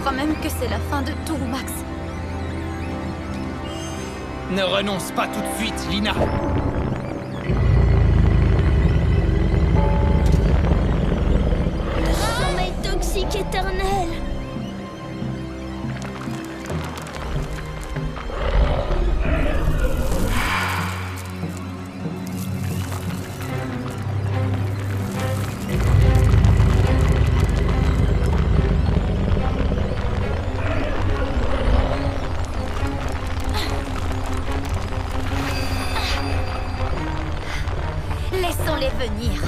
crois même que c'est la fin de tout, Max. Ne renonce pas tout de suite, Lina. Laissons-les venir.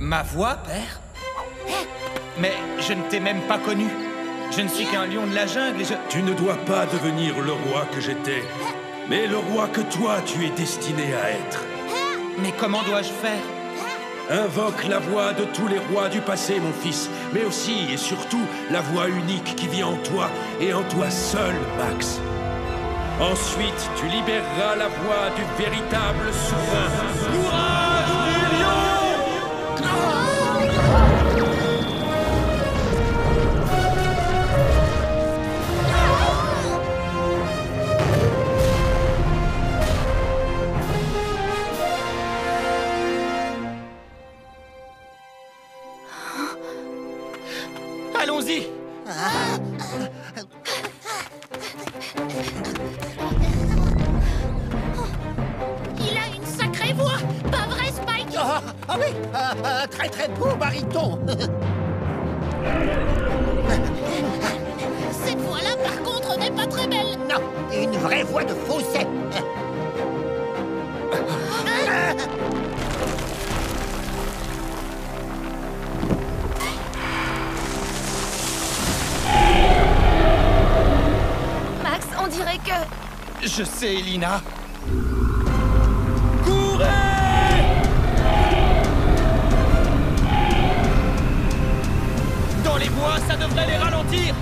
Ma voix, père Mais je ne t'ai même pas connu. Je ne suis qu'un lion de la jungle et je... Tu ne dois pas devenir le roi que j'étais, mais le roi que toi tu es destiné à être. Mais comment dois-je faire? Invoque la voix de tous les rois du passé, mon fils, mais aussi et surtout la voix unique qui vit en toi et en toi seul, Max. Ensuite, tu libéreras la voix du véritable souverain. Allons-y. Il a une sacrée voix. Pas vrai, Spike? Ah, ah oui, ah, ah, très très beau baryton. Cette voix-là, par contre, n'est pas très belle. Non, une vraie voix de fausset. Dirait que... Je sais, Lina. Dans les bois, ça devrait les ralentir